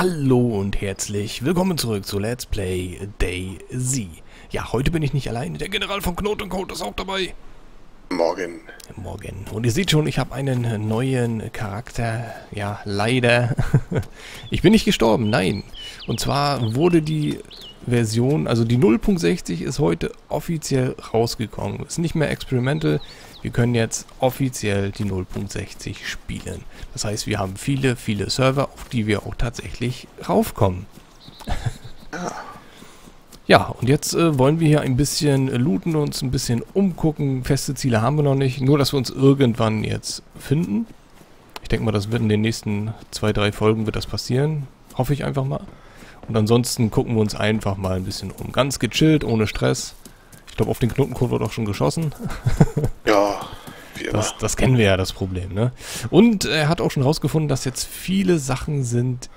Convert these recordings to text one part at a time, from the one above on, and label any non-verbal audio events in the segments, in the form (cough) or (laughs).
Hallo und herzlich willkommen zurück zu Let's Play DayZ. Ja, heute bin ich nicht alleine, der General von Knot Code ist auch dabei. Morgen. Morgen. Und ihr seht schon, ich habe einen neuen Charakter. Ja, leider. (laughs) ich bin nicht gestorben, nein. Und zwar wurde die Version, also die 0.60 ist heute offiziell rausgekommen. Ist nicht mehr experimental. Wir können jetzt offiziell die 0.60 spielen. Das heißt, wir haben viele, viele Server, auf die wir auch tatsächlich raufkommen. Ja. Und jetzt äh, wollen wir hier ein bisschen looten, uns ein bisschen umgucken. Feste Ziele haben wir noch nicht, nur dass wir uns irgendwann jetzt finden. Ich denke mal, das wird in den nächsten zwei, drei Folgen wird das passieren. Hoffe ich einfach mal. Und ansonsten gucken wir uns einfach mal ein bisschen um. Ganz gechillt, ohne Stress. Ich glaube, auf den Knotencode wird auch schon geschossen. (laughs) Ja. Das, das kennen wir ja, das Problem, ne? Und er hat auch schon rausgefunden, dass jetzt viele Sachen sind,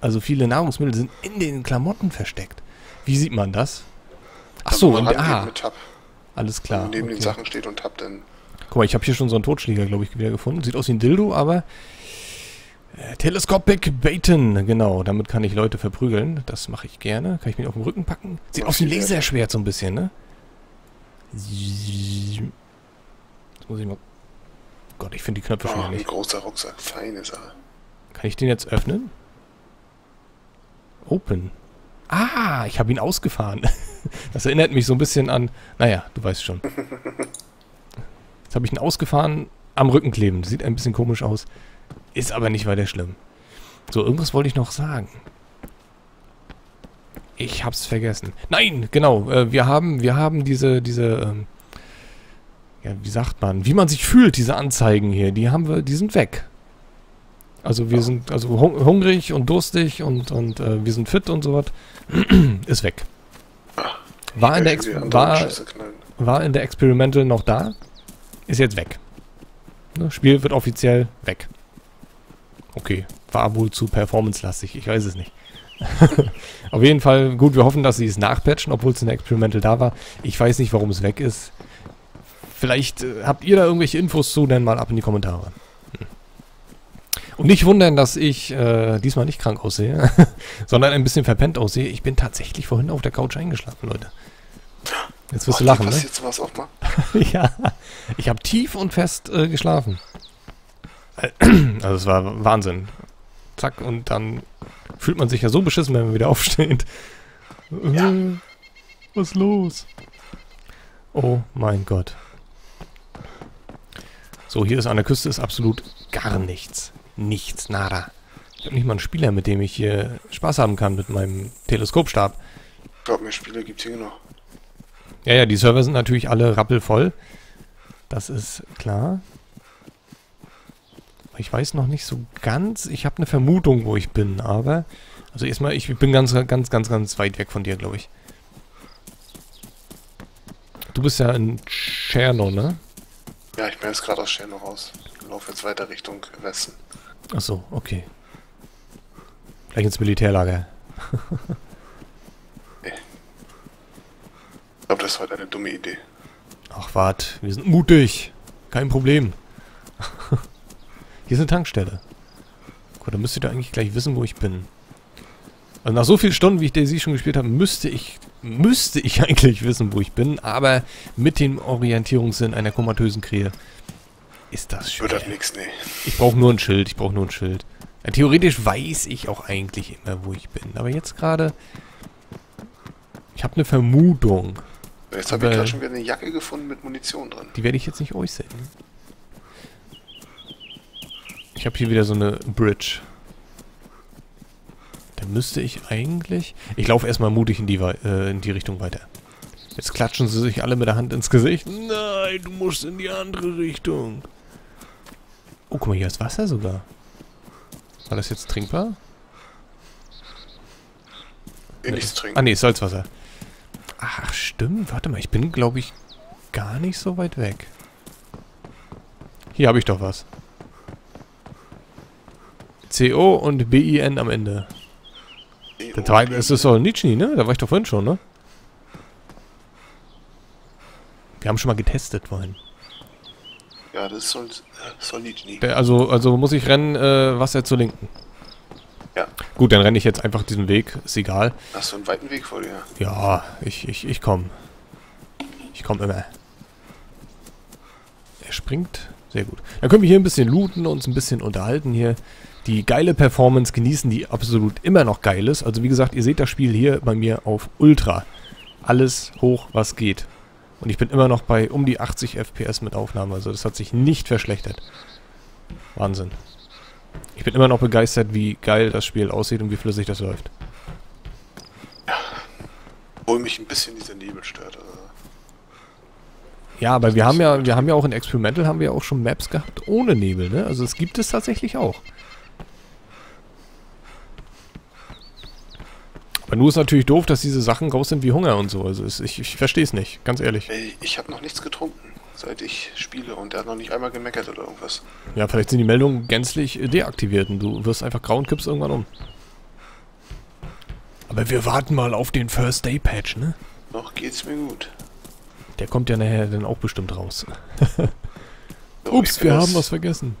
also viele Nahrungsmittel sind in den Klamotten versteckt. Wie sieht man das? Ach so, Also und, rangehen ah, alles Klar, klar. neben den okay. Sachen steht und Tab dann. Guck mal, ich habe hier schon so einen Totschläger, glaube ich, wieder gefunden. Sieht aus wie ein Dildo, aber äh, Telescopic Baton, genau. Damit kann ich Leute verprügeln. Das mache ich gerne. Kann ich mir auf den Rücken packen. Sieht aus wie ein. Laserschwert so ein bisschen, ne? Jetzt muss ich mal... Gott, ich finde die Knöpfe schon Oh, wieder ein nicht. großer Rucksack. Feine Sache. Kann ich den jetzt öffnen? Open. Ah, ich habe ihn ausgefahren. (laughs) Das erinnert mich so ein bisschen an... Naja, du weißt schon. Jetzt habe ich ihn ausgefahren, am Rücken kleben. Sieht ein bisschen komisch aus. Ist aber nicht weiter schlimm. So, irgendwas wollte ich noch sagen. Ich hab's vergessen. Nein, genau. Äh, wir haben, wir haben diese, diese, ähm, ja, wie sagt man, wie man sich fühlt, diese Anzeigen hier, die haben wir, die sind weg. Also wir sind also hung hungrig und durstig und, und äh, wir sind fit und sowas. (clears throat) Ist weg. War in, der Ex war, war in der Experimental noch da. Ist jetzt weg. Ne, Spiel wird offiziell weg. Okay. War wohl zu performance-lastig. Ich weiß es nicht. (laughs) Auf jeden Fall, gut, wir hoffen, dass sie es nachpatchen, obwohl es in der Experimental da war. Ich weiß nicht, warum es weg ist. Vielleicht äh, habt ihr da irgendwelche Infos zu, dann mal ab in die Kommentare. Nicht wundern, dass ich äh, diesmal nicht krank aussehe, (laughs) sondern ein bisschen verpennt aussehe. Ich bin tatsächlich vorhin auf der Couch eingeschlafen, Leute. Jetzt wirst du Ach, lachen, dir ne? sowas auch mal? (laughs) ja, ich habe tief und fest äh, geschlafen. (clears throat) Also es war Wahnsinn. Zack, und dann fühlt man sich ja so beschissen, wenn man wieder (laughs) aufsteht. Ja. Äh, Was ist los? Oh mein Gott. So, hier ist an der Küste ist absolut gar nichts. Nichts, nada. Ich habe nicht mal einen Spieler, mit dem ich hier Spaß haben kann mit meinem Teleskopstab. Glaub mir, Spiele gibt's hier genug. Ja, ja, die Server sind natürlich alle rappelvoll. Das ist klar. Ich weiß noch nicht so ganz. Ich habe eine Vermutung, wo ich bin, aber. Also erstmal, ich bin ganz, ganz, ganz, ganz weit weg von dir, glaube ich. Du bist ja in Cherno, ne? Ja, ich bin jetzt gerade aus Cherno raus. Ich laufe jetzt weiter Richtung Westen. Ach so, okay. Gleich ins Militärlager. Ich glaube, das ist heute eine dumme Idee. Ach, wart, wir sind mutig. Kein Problem. Hier ist eine Tankstelle. Gut, dann müsstet ihr eigentlich gleich wissen, wo ich bin. Also nach so vielen Stunden, wie ich Daisy schon gespielt habe, müsste ich, müsste ich (laughs) eigentlich wissen, wo ich bin. Aber mit dem Orientierungssinn einer komatösen Krähe ist das schwer. Wird das nix, nee. Ich brauche nur ein Schild, ich brauche nur ein Schild. Ja, theoretisch weiß ich auch eigentlich immer, wo ich bin. Aber jetzt gerade... Ich habe eine Vermutung. Jetzt habe ich gerade schon wieder eine Jacke gefunden mit Munition drin. Die werde ich jetzt nicht euch senden. Ich habe hier wieder so eine Bridge. Da müsste ich eigentlich... Ich laufe erstmal mutig in die, Wei- äh, in die Richtung weiter. Jetzt klatschen sie sich alle mit der Hand ins Gesicht. Nein, du musst in die andere Richtung. Oh, guck mal, hier ist Wasser sogar. War das jetzt trinkbar? Eh nichts trinken. Ah, nee, Salzwasser. Ach, stimmt. Warte mal, ich bin, glaube ich, gar nicht so weit weg. Hier habe ich doch was. CO und BIN am Ende. Das, war, das ist doch Nitschni, ne? Da war ich doch vorhin schon, ne? Wir haben schon mal getestet vorhin. Ja, das ist Sol äh, Solidny. Der- Also, also muss ich rennen, äh, Wasser zur Linken. Ja. Gut, dann renne ich jetzt einfach diesen Weg. Ist egal. Hast du einen weiten Weg vor dir? Ja, ich, ich, ich komme. Ich komme immer. Er springt. Sehr gut. Dann können wir hier ein bisschen looten, uns ein bisschen unterhalten hier. Die geile Performance genießen, die absolut immer noch geil ist. Also wie gesagt, ihr seht das Spiel hier bei mir auf Ultra. Alles hoch, was geht. Und ich bin immer noch bei um die 80 FPS mit Aufnahme. Also das hat sich nicht verschlechtert. Wahnsinn. Ich bin immer noch begeistert, wie geil das Spiel aussieht und wie flüssig das läuft. Obwohl mich ein bisschen dieser Nebel stört. Also Ja, aber wir haben ja, wir haben ja auch in Experimental haben wir auch schon Maps gehabt ohne Nebel, ne? Also es gibt es tatsächlich auch. Aber nur ist natürlich doof, dass diese Sachen raus sind wie Hunger und so. Also es, ich, ich verstehe es nicht, ganz ehrlich. ey, ich habe noch nichts getrunken, seit ich spiele und der hat noch nicht einmal gemeckert oder irgendwas. Ja, vielleicht sind die Meldungen gänzlich äh, deaktiviert und du wirst einfach grau und kippst irgendwann um. Aber wir warten mal auf den First Day Patch, ne? Noch geht's mir gut. Der kommt ja nachher dann auch bestimmt raus. (laughs) So, Ups, wir haben was vergessen.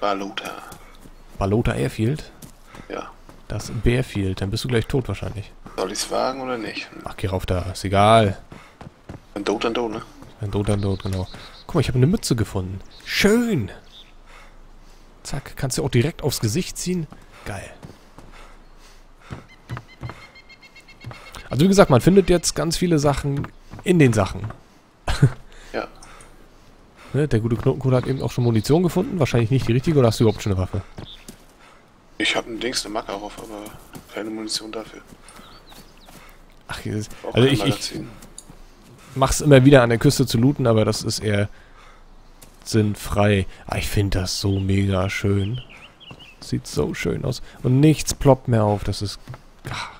Balota. Balota Airfield? Das Bearfield, dann bist du gleich tot wahrscheinlich. Soll ich's wagen oder nicht? Ach, geh rauf da, ist egal. Wenn tot, dann tot, ne? Ein Tod, ein Tod, genau. Guck mal, ich habe eine Mütze gefunden. Schön! Zack, kannst du auch direkt aufs Gesicht ziehen. Geil. Also wie gesagt, man findet jetzt ganz viele Sachen in den Sachen. (laughs) Ja. Ne, der gute Knotenkugel hat eben auch schon Munition gefunden. Wahrscheinlich nicht die richtige, oder hast du überhaupt schon eine Waffe? Ich habe einen Dings, eine Makarov, aber keine Munition dafür. Ach, Auch also ich, ich mach's immer wieder an der Küste zu looten, aber das ist eher sinnfrei. Ah, ich finde das so mega schön. Sieht so schön aus. Und nichts ploppt mehr auf. Das ist... Ah.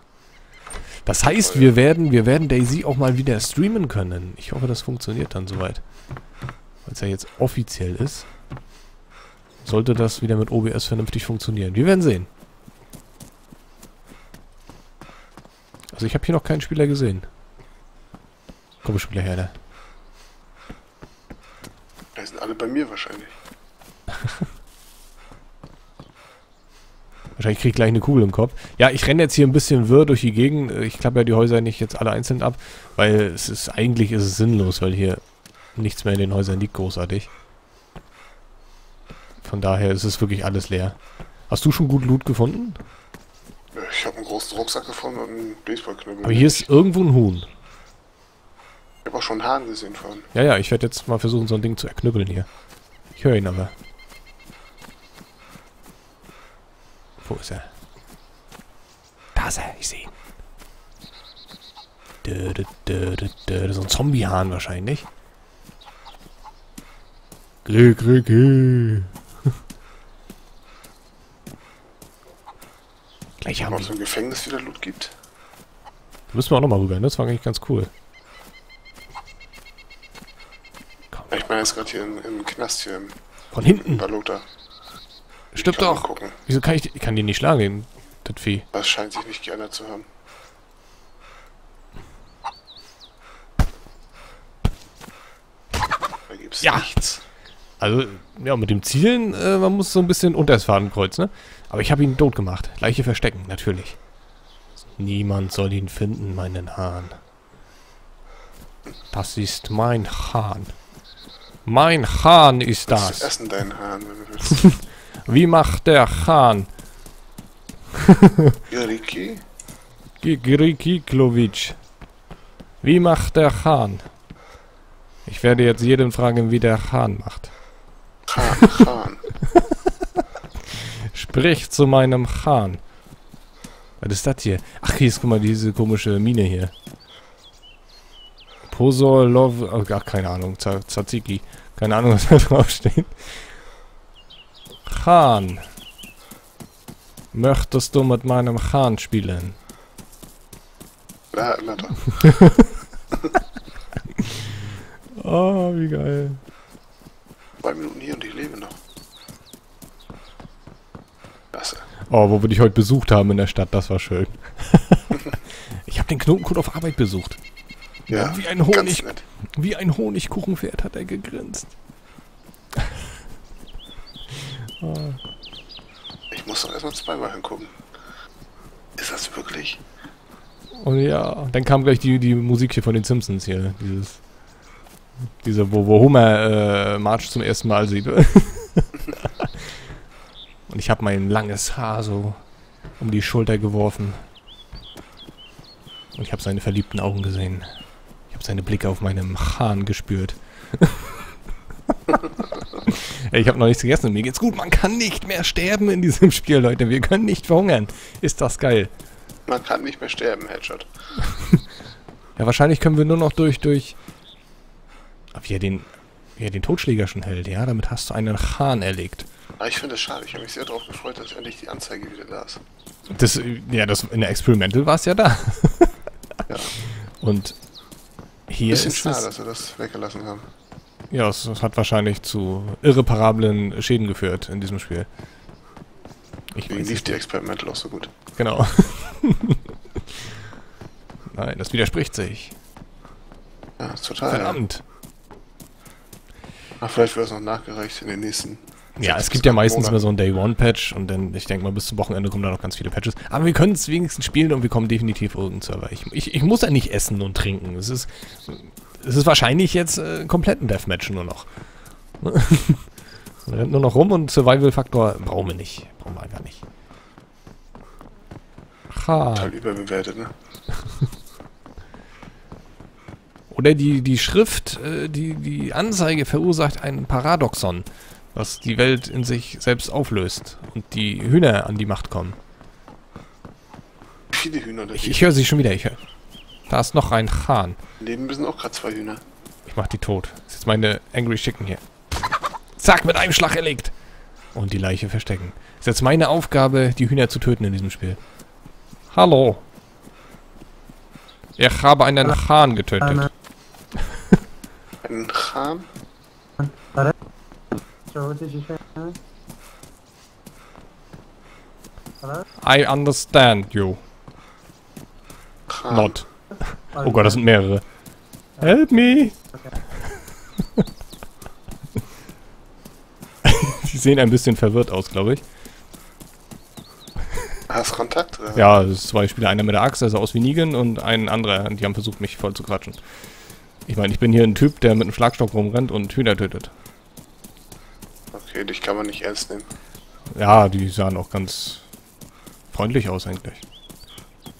Das heißt, wir werden, wir werden Daisy auch mal wieder streamen können. Ich hoffe, das funktioniert dann soweit. Weil es ja jetzt offiziell ist. Sollte das wieder mit OBS vernünftig funktionieren. Wir werden sehen. Also ich habe hier noch keinen Spieler gesehen. Komm schon wieder her, ne? Die sind alle bei mir wahrscheinlich. (laughs) Wahrscheinlich krieg ich gleich eine Kugel im Kopf. Ja, ich renne jetzt hier ein bisschen wirr durch die Gegend. Ich klappe ja die Häuser nicht jetzt alle einzeln ab, weil es ist eigentlich ist es sinnlos, weil hier nichts mehr in den Häusern liegt großartig. Von daher ist es wirklich alles leer. Hast du schon gut Loot gefunden? Ich habe einen großen Rucksack gefunden und einen Baseballknüppel. Aber hier ist irgendwo ein Huhn. Ich habe auch schon einen Hahn gesehen vorhin. Ja, ja, ich werde jetzt mal versuchen, so ein Ding zu erknüppeln hier. Ich höre ihn aber. Wo ist er? Da ist er, ich sehe ihn. Dö, dö, dö. So ein Zombiehahn wahrscheinlich. Gri, gri, gri. Gleich haben Ob es wir. im Gefängnis wieder Loot gibt? Da müssen wir auch nochmal rüber, ne? Das war eigentlich ganz cool. Komm, Ich meine jetzt gerade hier im, im Knast hier im, von hinten. Balota. Stimmt Kann mal doch. gucken. Wieso kann ich, ich kann die nicht schlagen, den, das Vieh? Das scheint sich nicht geändert zu haben. Da gibt's Ja. nichts. Also, ja, mit dem Zielen, äh, man muss so ein bisschen unter das Fadenkreuz, ne? Aber ich habe ihn tot gemacht. Leiche verstecken, natürlich. Niemand soll ihn finden, meinen Hahn. Das ist mein Hahn. Mein Hahn ist Das das. essen deinen Hahn, wenn du willst. (laughs) Wie macht der Hahn? (laughs) Iriki? Grikiklovic. Wie macht der Hahn? Ich werde jetzt jeden fragen, wie der Hahn macht. Hahn, Hahn. (laughs) Sprich zu meinem Hahn. Was ist das hier? Ach, hier ist, guck mal, diese komische Mine hier. Pozolov, oh, ach, keine Ahnung, Tzatziki. Keine Ahnung, was da (laughs) draufsteht. Hahn. Möchtest du mit meinem Hahn spielen? Ja, da. (laughs) Oh, wie geil. Zwei Minuten hier und ich lebe noch. Klasse. Oh, wo wir dich heute besucht haben in der Stadt, das war schön. (laughs) ich habe den Knotenkot auf Arbeit besucht. Ja, wie ein Honig, wie ein Honigkuchenpferd hat er gegrinst. (laughs) Ich muss doch erstmal zweimal hingucken. Jetzt wirklich. Und ja, dann kam gleich die, die Musik hier von den Simpsons hier. Dieses. Diese, wo, wo Homer äh, Marge zum ersten Mal sieht. (laughs) und ich habe mein langes Haar so um die Schulter geworfen. Und ich habe seine verliebten Augen gesehen. Ich habe seine Blicke auf meinem Hahn gespürt. (laughs) Ey, ich habe noch nichts gegessen und mir geht's gut. Man kann nicht mehr sterben in diesem Spiel, Leute. Wir können nicht verhungern. Ist das geil. Man kann nicht mehr sterben, Headshot. (laughs) Ja, wahrscheinlich können wir nur noch durch, durch... Ah, Wie er den, wie er den Totschläger schon hält, ja? Damit hast du einen Hahn erlegt. Aber ich finde es schade. Ich habe mich sehr darauf gefreut, dass endlich die Anzeige wieder da ist. Das, ja, das, in der Experimental war es ja da. (laughs) Ja. Und hier Bisschen ist schade, es... dass sie das weggelassen haben. Ja, es, es hat wahrscheinlich zu irreparablen Schäden geführt in diesem Spiel. Ich Deswegen lief die. Experimental auch so gut. Genau. (laughs) Nein, das widerspricht sich. Ja, total. Verdammt. Ach, vielleicht wird es noch nachgereicht in den nächsten. Ja, es gibt ja meistens immer Monaten. so ein Day-One-Patch und dann, ich denke mal, bis zum Wochenende kommen da noch ganz viele Patches. Aber wir können es wenigstens spielen und wir kommen definitiv auf irgendeinen Server. Ich, ich, ich muss ja nicht essen und trinken. Es ist, es ist wahrscheinlich jetzt äh, komplett ein Deathmatch nur noch. (laughs) Rennt nur noch rum und Survival-Faktor brauchen wir nicht. Brauchen wir einfach nicht. Ha. Total überbewertet, ne? (laughs) Oder die, die Schrift, äh, die, die Anzeige verursacht ein Paradoxon, was die Welt in sich selbst auflöst und die Hühner an die Macht kommen. Viele Hühner Ich, ich höre sie schon wieder. Ich hör, da ist noch ein Hahn. Leben müssen auch gerade zwei Hühner. Ich mach die tot. Das ist jetzt meine Angry Chicken hier. Zack, mit einem Schlag erlegt. Und die Leiche verstecken. Das ist jetzt meine Aufgabe, die Hühner zu töten in diesem Spiel. Hallo. Ich habe einen Hahn getötet. Ein Khan? So what did you say? huh? Hello? I understand you. Khan. Not. Oh Gott, das sind mehrere. Help me! (laughs) Die sehen ein bisschen verwirrt aus, glaube ich. Hast Kontakt? Oder? Ja, es ist zwei Spieler. Einer mit der Axt, der sah aus wie Negan und ein anderer. Die haben versucht, mich voll zu quatschen. Ich meine, ich bin hier ein Typ, der mit einem Schlagstock rumrennt und Hühner tötet. Okay, dich kann man nicht ernst nehmen. Ja, die sahen auch ganz freundlich aus eigentlich.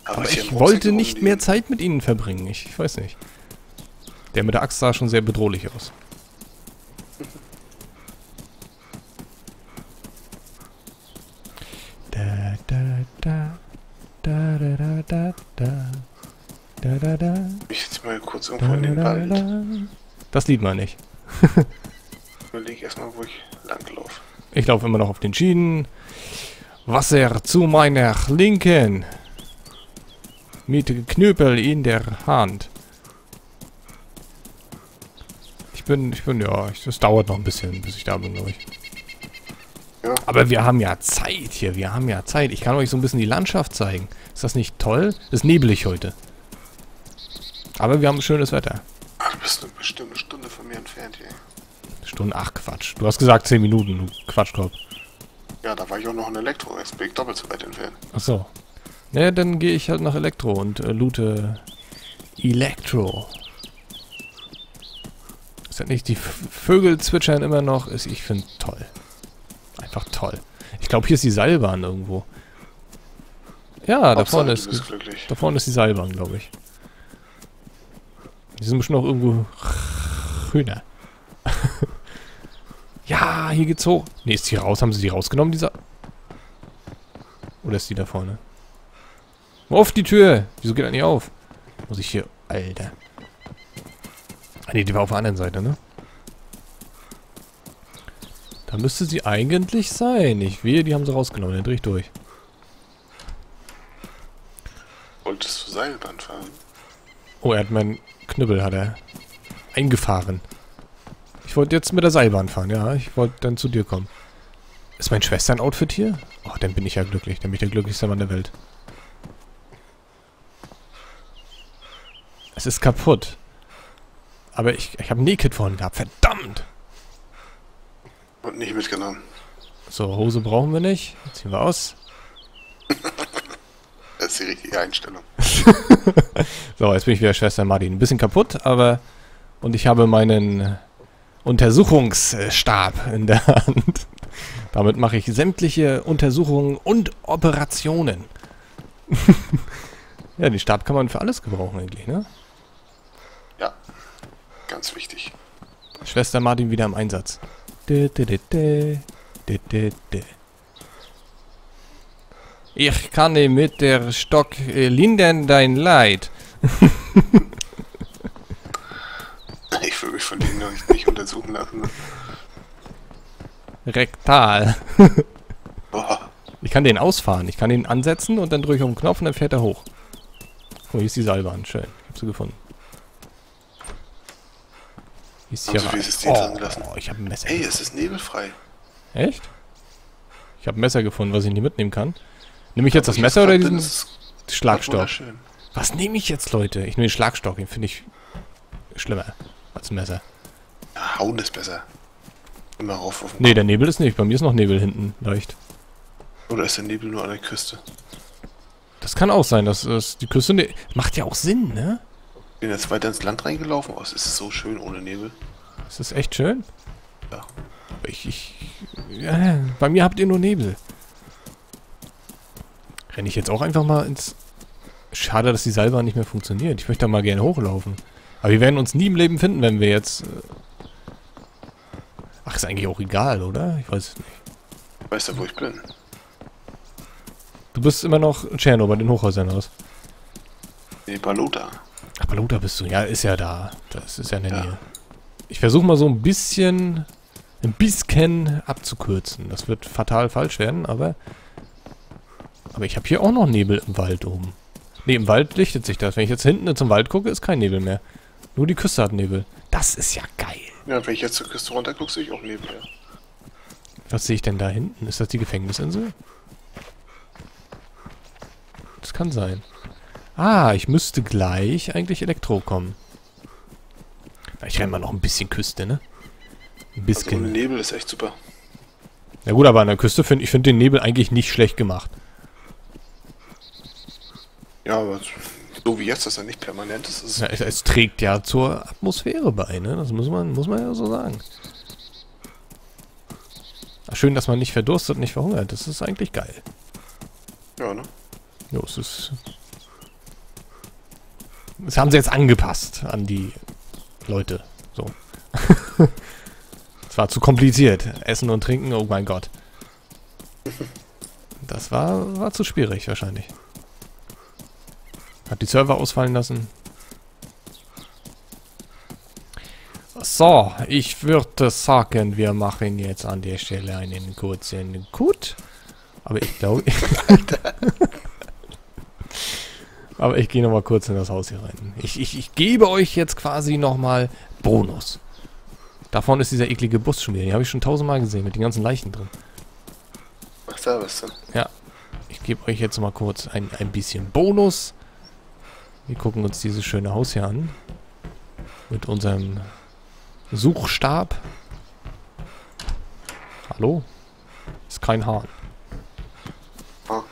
Aber hier ich wollte nicht mehr Zeit mit ihnen verbringen. Ich, ich weiß nicht. Der mit der Axt sah schon sehr bedrohlich aus. (laughs) Da, da, da. Da, da, da, da, da. Da, da, da. Ich jetzt mal kurz Da, irgendwo in den da, Wald. da. Das Lied mal nicht. Überleg erstmal, wo ich langlaufe. Ich laufe immer noch auf den Schienen. Wasser zu meiner Linken. Mit Knüppel in der Hand. Ich bin, ich bin, ja, ich, das dauert noch ein bisschen, bis ich da bin, glaube ich. Ja. Aber wir haben ja Zeit hier, wir haben ja Zeit. Ich kann euch so ein bisschen die Landschaft zeigen. Ist das nicht toll? Ist neblig heute. Aber wir haben schönes Wetter. Ach, du bist eine bestimmt eine Stunde von mir entfernt hier. Stunde, ach Quatsch. Du hast gesagt 10 Minuten, du Quatschkopf. Ja, da war ich auch noch in Elektro. Jetzt bin ich doppelt so weit entfernt. Ach so. Naja, dann gehe ich halt nach Elektro und äh, loote Elektro. Ist das nicht, die Vögel zwitschern immer noch? Ist, ich finde toll. Einfach toll. Ich glaube, hier ist die Seilbahn irgendwo. Ja, da Hauptsache, vorne du ist, da vorne ist die Seilbahn, glaube ich. Die sind bestimmt noch irgendwo Hühner. (laughs) ja, hier geht's hoch. Nee, ist die raus? Haben sie die rausgenommen, dieser? Oder ist die da vorne? Auf die Tür! Wieso geht er nicht auf? Muss ich hier... Alter. Ah, nee, die war auf der anderen Seite, ne? Da müsste sie eigentlich sein. Ich wehe, die haben sie rausgenommen. Dann dreh ich durch. Wolltest du Seilbahn fahren? Oh, er hat meinen Knüppel, hat er eingefahren. Ich wollte jetzt mit der Seilbahn fahren, ja. Ich wollte dann zu dir kommen. Ist mein Schwestern-Outfit hier? Oh, dann bin ich ja glücklich. Dann bin ich der glücklichste Mann der Welt. Es ist kaputt. Aber ich, ich habe ein Nähkit vorhin gehabt. Verdammt! Und nicht mitgenommen. So, Hose brauchen wir nicht. Ziehen wir aus. (laughs) Es ist die richtige Einstellung. (laughs) So, jetzt bin ich wieder Schwester Martin. Ein bisschen kaputt, aber... Und ich habe meinen Untersuchungsstab in der (laughs) Hand. Damit mache ich sämtliche Untersuchungen und Operationen. (laughs) ja, den Stab kann man für alles gebrauchen eigentlich, ne? Ja, ganz wichtig. Schwester Martin wieder im Einsatz. Dä, dä, dä. Ich kann mit der Stock äh, lindern dein Leid. (laughs) Ich will mich von denen noch nicht, untersuchen lassen. Rektal. (laughs) Ich kann den ausfahren. Ich kann den ansetzen und dann drücke ich auf den Knopf und dann fährt er hoch. Mal, hier ist die Seilbahn. Schön. Ich hab sie gefunden. Hier ist hier den dran gelassen? Oh, ich habe ein Messer. hey, es ist nebelfrei. Echt? Ich habe ein Messer gefunden, was ich nicht mitnehmen kann. Nehme ich jetzt das ich Messer oder diesen es Schlagstock? Was nehme ich jetzt, Leute? Ich nehme den Schlagstock. Den finde ich schlimmer als ein Messer. Ja, hauen ist besser. Immer rauf auf den Nee, der Nebel ist nicht. Bei mir ist noch Nebel hinten leicht. Oder ist der Nebel nur an der Küste? Das kann auch sein, dass es die Küste... Ne Macht ja auch Sinn, ne? Bin jetzt weiter ins Land reingelaufen. Oh, es ist so schön ohne Nebel. Das ist echt schön. Ja. Ich, ich... Ja, bei mir habt ihr nur Nebel. Renne ich jetzt auch einfach mal ins... Schade, dass die Seilbahn nicht mehr funktioniert. Ich möchte da mal gerne hochlaufen. Aber wir werden uns nie im Leben finden, wenn wir jetzt... äh, Ach, ist eigentlich auch egal, oder? Ich weiß es nicht. Weißt du, wo ich bin? Du bist immer noch Tscherno bei den Hochhäusern aus. Nee, Baluta. Ach, Baluta bist du. Ja, ist ja da. Das ist ja in der Ja. Nähe. Ich versuche mal so ein bisschen... Ein bisschen abzukürzen. Das wird fatal falsch werden, aber... Aber ich habe hier auch noch Nebel im Wald oben. Ne, im Wald lichtet sich das. Wenn ich jetzt hinten zum Wald gucke, ist kein Nebel mehr. Nur die Küste hat Nebel. Das ist ja geil. Ja, wenn ich jetzt zur Küste runter gucke, sehe ich auch Nebel. Ja. Was sehe ich denn da hinten? Ist das die Gefängnisinsel? Das kann sein. Ah, ich müsste gleich eigentlich Elektro kommen. Ich renne mal noch ein bisschen Küste, ne? Ein Also bisschen. Nebel ist echt super. Na gut, aber an der Küste finde ich finde den Nebel eigentlich nicht schlecht gemacht. Ja, aber so wie jetzt, dass er nicht permanent ist, ist Ja, es, es trägt ja zur Atmosphäre bei, ne? Das muss man, muss man ja so sagen. Ach, schön, dass man nicht verdurstet nicht verhungert. Das ist eigentlich geil. ja, ne? Jo, es ist. Das haben sie jetzt angepasst an die Leute. So. (laughs) Es war zu kompliziert. Essen und trinken, oh mein Gott. Das war, war zu schwierig wahrscheinlich. Hat die Server ausfallen lassen. So, ich würde sagen, wir machen jetzt an der Stelle einen kurzen Cut. Aber ich glaube... (laughs) Aber ich gehe nochmal kurz in das Haus hier rein. Ich, ich, ich gebe euch jetzt quasi nochmal Bonus. Davon ist dieser eklige Bus schon wieder. Den habe ich schon tausendmal gesehen, mit den ganzen Leichen drin. Was da was denn? Ich gebe euch jetzt mal kurz ein, ein bisschen Bonus. Wir gucken uns dieses schöne Haus hier an. Mit unserem Suchstab. Hallo? Ist kein Hahn. Ah.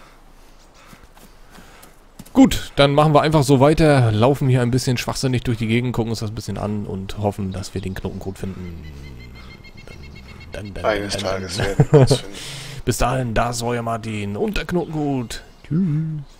Gut, dann machen wir einfach so weiter, laufen hier ein bisschen schwachsinnig durch die Gegend, gucken uns das ein bisschen an und hoffen, dass wir den Knotencode finden. Dann, dann, Eines dann, Tages dann. werden wir uns finden. (laughs) Bis dahin, das ist euer Martin und der Knotencode. Tschüss.